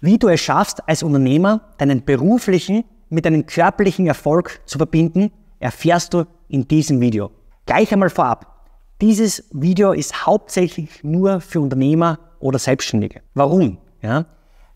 Wie du es schaffst, als Unternehmer deinen beruflichen mit deinem körperlichen Erfolg zu verbinden, erfährst du in diesem Video. Gleich einmal vorab. Dieses Video ist hauptsächlich nur für Unternehmer oder Selbstständige. Warum? Ja,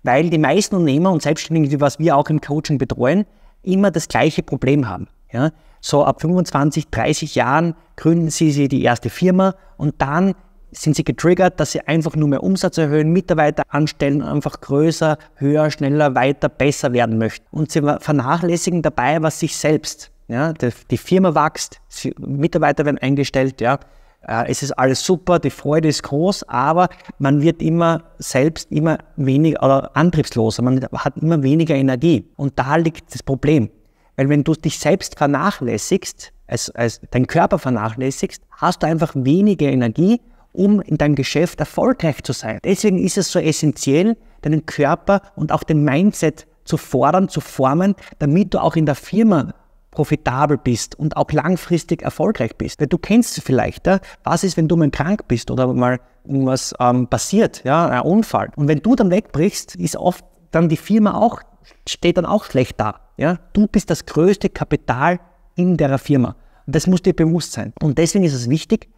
weil die meisten Unternehmer und Selbstständigen, die was wir auch im Coaching betreuen, immer das gleiche Problem haben. Ja, so ab 25, 30 Jahren gründen sie die erste Firma und dann sind sie getriggert, dass sie einfach nur mehr Umsatz erhöhen, Mitarbeiter anstellen, einfach größer, höher, schneller, weiter, besser werden möchten. Und sie vernachlässigen dabei was sich selbst. Ja, die, Firma wächst, Mitarbeiter werden eingestellt, ja, äh, es ist alles super, die Freude ist groß, aber man wird immer selbst immer weniger oder antriebsloser, man hat immer weniger Energie. Und da liegt das Problem. Weil wenn du dich selbst vernachlässigst, als, als dein Körper vernachlässigst, hast du einfach weniger Energie um in deinem Geschäft erfolgreich zu sein. Deswegen ist es so essentiell, deinen Körper und auch den Mindset zu fordern, zu formen, damit du auch in der Firma profitabel bist und auch langfristig erfolgreich bist. Weil du kennst vielleicht, was ist, wenn du mal krank bist oder mal irgendwas ähm, passiert, ja, ein Unfall. Und wenn du dann wegbrichst, ist oft dann die Firma auch, steht dann auch schlecht da. Ja? Du bist das größte Kapital in der Firma. Und das muss dir bewusst sein. Und deswegen ist es wichtig,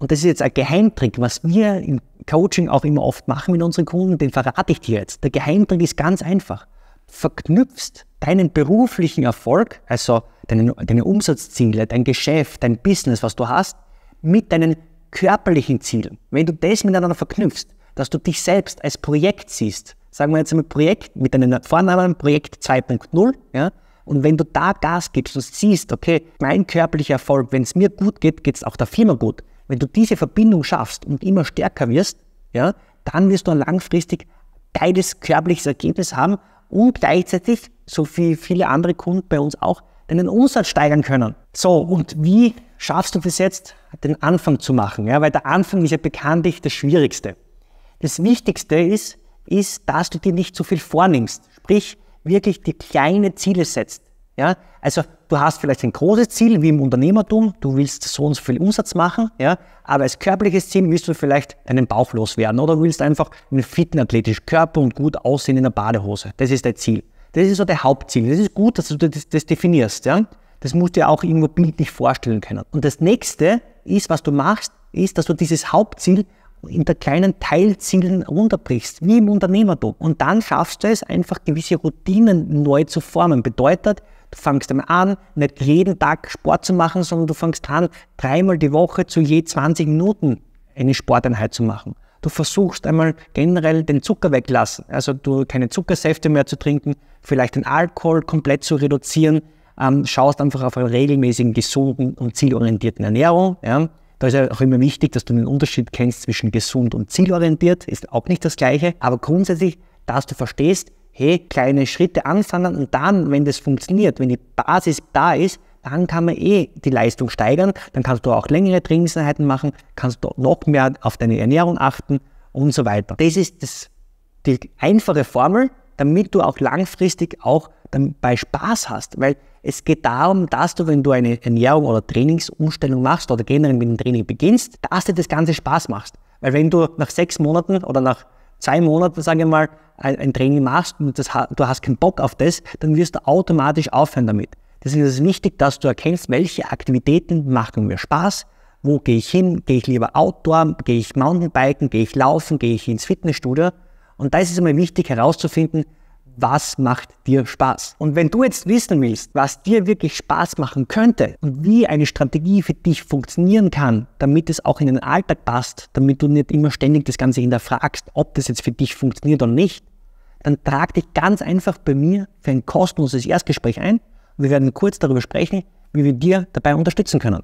und das ist jetzt ein Geheimtrick, was wir im Coaching auch immer oft machen mit unseren Kunden, den verrate ich dir jetzt. Der Geheimtrick ist ganz einfach. Verknüpfst deinen beruflichen Erfolg, also deine, deine Umsatzziele, dein Geschäft, dein Business, was du hast, mit deinen körperlichen Zielen. Wenn du das miteinander verknüpfst, dass du dich selbst als Projekt siehst, sagen wir jetzt einmal Projekt mit deinem Vornamen Projekt 2.0, ja, und wenn du da Gas gibst und siehst, okay, mein körperlicher Erfolg, wenn es mir gut geht, geht es auch der Firma gut, wenn du diese Verbindung schaffst und immer stärker wirst, ja, dann wirst du langfristig geiles körperliches Ergebnis haben und gleichzeitig, so wie viele andere Kunden bei uns auch, deinen Umsatz steigern können. So, und wie schaffst du bis jetzt, den Anfang zu machen? Ja, weil der Anfang ist ja bekanntlich das Schwierigste. Das Wichtigste ist, ist, dass du dir nicht zu viel vornimmst. Sprich, wirklich die kleine Ziele setzt. Ja, also du hast vielleicht ein großes Ziel, wie im Unternehmertum, du willst so und so viel Umsatz machen, ja, aber als körperliches Ziel willst du vielleicht einen Bauch loswerden oder willst einfach einen fitten, athletischen Körper und gut aussehen in der Badehose. Das ist dein Ziel. Das ist so der Hauptziel. Das ist gut, dass du das, das definierst, ja. Das musst du dir auch irgendwo bildlich vorstellen können. Und das nächste ist, was du machst, ist, dass du dieses Hauptziel in der kleinen Teilzielen runterbrichst, wie im Unternehmertum. Und dann schaffst du es, einfach gewisse Routinen neu zu formen. Bedeutet, Du fängst einmal an, nicht jeden Tag Sport zu machen, sondern du fängst an, dreimal die Woche zu je 20 Minuten eine Sporteinheit zu machen. Du versuchst einmal generell den Zucker weglassen, also du keine Zuckersäfte mehr zu trinken, vielleicht den Alkohol komplett zu reduzieren, ähm, schaust einfach auf eine regelmäßigen, gesunden und zielorientierten Ernährung. Ja. Da ist ja auch immer wichtig, dass du den Unterschied kennst zwischen gesund und zielorientiert, ist auch nicht das Gleiche, aber grundsätzlich, dass du verstehst, hey, kleine Schritte anfangen und dann, wenn das funktioniert, wenn die Basis da ist, dann kann man eh die Leistung steigern, dann kannst du auch längere Trainingseinheiten machen, kannst du noch mehr auf deine Ernährung achten und so weiter. Das ist das, die einfache Formel, damit du auch langfristig auch dabei Spaß hast, weil es geht darum, dass du, wenn du eine Ernährung oder Trainingsumstellung machst oder generell mit dem Training beginnst, dass dir das Ganze Spaß macht. Weil wenn du nach sechs Monaten oder nach zwei Monaten, sage ich mal, ein, ein Training machst und das, du hast keinen Bock auf das, dann wirst du automatisch aufhören damit. Deswegen ist es wichtig, dass du erkennst, welche Aktivitäten machen mir Spaß, wo gehe ich hin, gehe ich lieber Outdoor, gehe ich Mountainbiken, gehe ich laufen, gehe ich ins Fitnessstudio. Und da ist es immer wichtig herauszufinden, was macht dir Spaß? Und wenn du jetzt wissen willst, was dir wirklich Spaß machen könnte und wie eine Strategie für dich funktionieren kann, damit es auch in den Alltag passt, damit du nicht immer ständig das Ganze hinterfragst, ob das jetzt für dich funktioniert oder nicht, dann trag dich ganz einfach bei mir für ein kostenloses Erstgespräch ein wir werden kurz darüber sprechen, wie wir dir dabei unterstützen können.